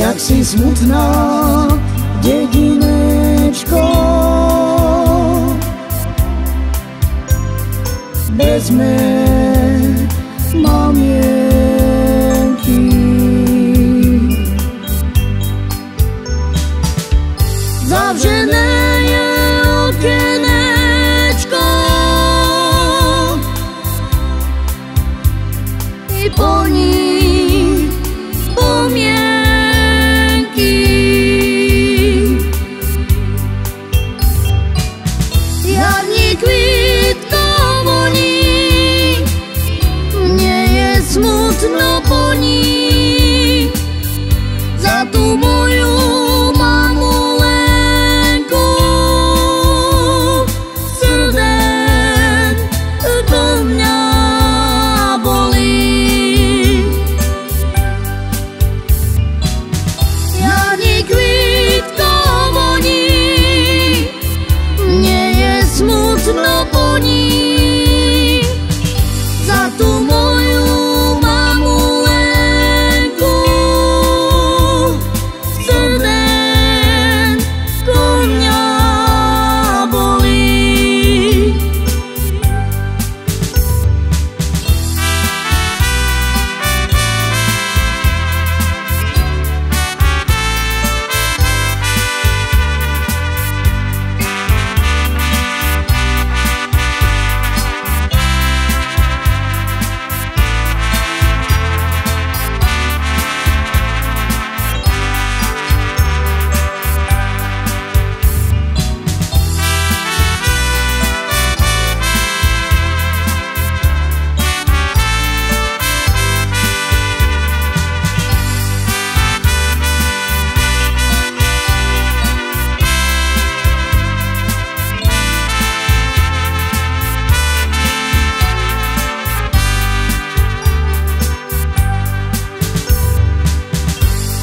jak si smutná dědinečko. Bez mé no po.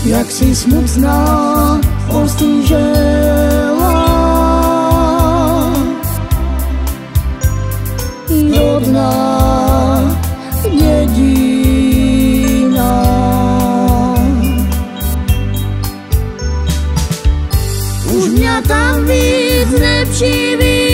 Jak si smutná ostýžela. Jedna jediná. Už mě tam víc nepřivítá.